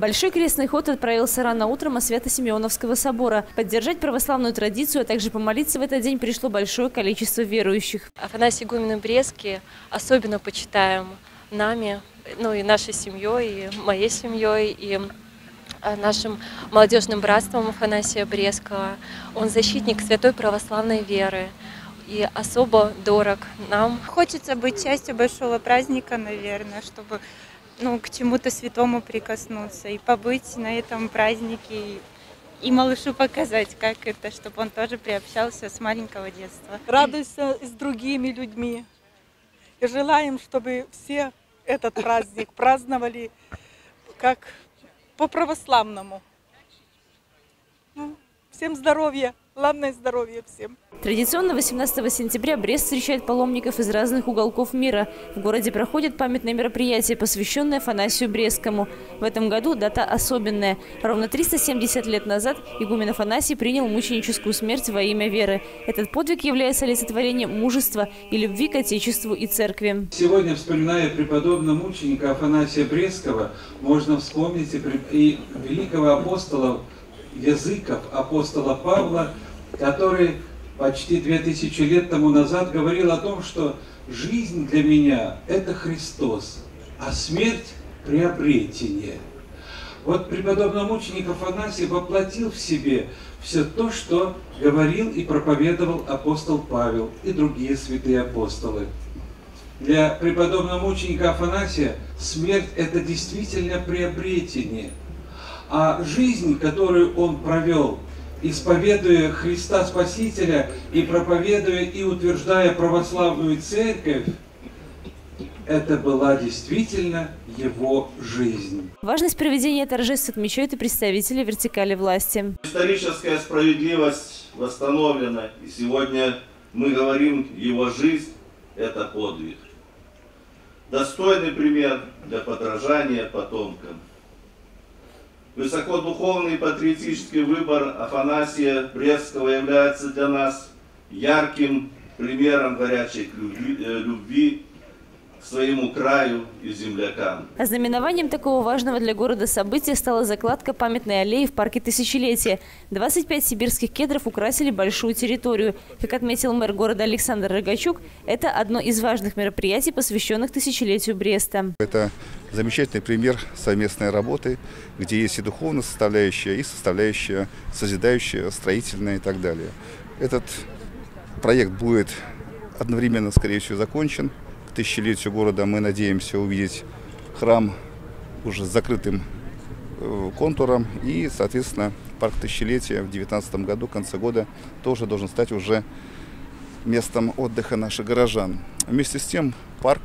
Большой крестный ход отправился рано утром от Свято-Симеоновского собора. Поддержать православную традицию, а также помолиться в этот день пришло большое количество верующих. Афанасий Игумен Брестский особенно почитаем нами, ну и нашей семьей, и моей семьей, и э, нашим молодежным братством Афанасия Брестского. Он защитник святой православной веры и особо дорог нам. Хочется быть частью большого праздника, наверное, чтобы ну, к чему-то святому прикоснуться и побыть на этом празднике и малышу показать, как это, чтобы он тоже приобщался с маленького детства. Радуйся с другими людьми. И желаем, чтобы все этот праздник праздновали как по-православному. Ну, всем здоровья! Главное здоровье всем. Традиционно 18 сентября Брест встречает паломников из разных уголков мира. В городе проходит памятное мероприятие, посвященное Афанасию Брестскому. В этом году дата особенная. Ровно 370 лет назад игумен Афанасий принял мученическую смерть во имя веры. Этот подвиг является олицетворением мужества и любви к Отечеству и Церкви. Сегодня, вспоминая преподобного мученика Афанасия Брестского, можно вспомнить и великого апостола языков апостола Павла, который почти две тысячи лет тому назад говорил о том, что жизнь для меня – это Христос, а смерть – приобретение. Вот преподобный мученик Афанасий воплотил в себе все то, что говорил и проповедовал апостол Павел и другие святые апостолы. Для преподобного мученика Афанасия смерть – это действительно приобретение. А жизнь, которую он провел – исповедуя Христа Спасителя и проповедуя и утверждая православную церковь, это была действительно его жизнь. Важность проведения торжеств отмечают и представители вертикали власти. Историческая справедливость восстановлена, и сегодня мы говорим, его жизнь – это подвиг. Достойный пример для подражания потомкам. Высокодуховный патриотический выбор Афанасия Брестского является для нас ярким примером горячей любви, э, любви к своему краю и землякам. Ознаменованием такого важного для города события стала закладка памятной аллеи в парке Тысячелетия. 25 сибирских кедров украсили большую территорию. Как отметил мэр города Александр Рогачук, это одно из важных мероприятий, посвященных тысячелетию Бреста. Это замечательный пример совместной работы, где есть и духовная составляющая, и составляющая созидающая, строительная и так далее. Этот проект будет одновременно, скорее всего, закончен. К тысячелетию города мы надеемся увидеть храм уже с закрытым э, контуром. И, соответственно, парк тысячелетия в 2019 году, в конце года, тоже должен стать уже местом отдыха наших горожан. Вместе с тем парк,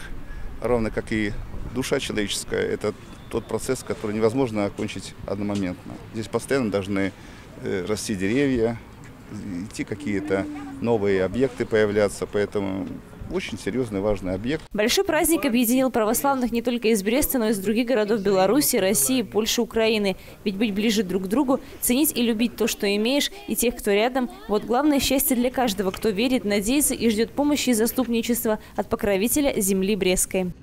равно как и душа человеческая – это тот процесс, который невозможно окончить одномоментно. Здесь постоянно должны э, расти деревья, идти какие-то новые объекты появляться, поэтому очень серьезный, важный объект. Большой праздник объединил православных не только из Бреста, но и из других городов Беларуси, России, Польши, Украины. Ведь быть ближе друг к другу, ценить и любить то, что имеешь, и тех, кто рядом – вот главное счастье для каждого, кто верит, надеется и ждет помощи и заступничества от покровителя земли Брестской.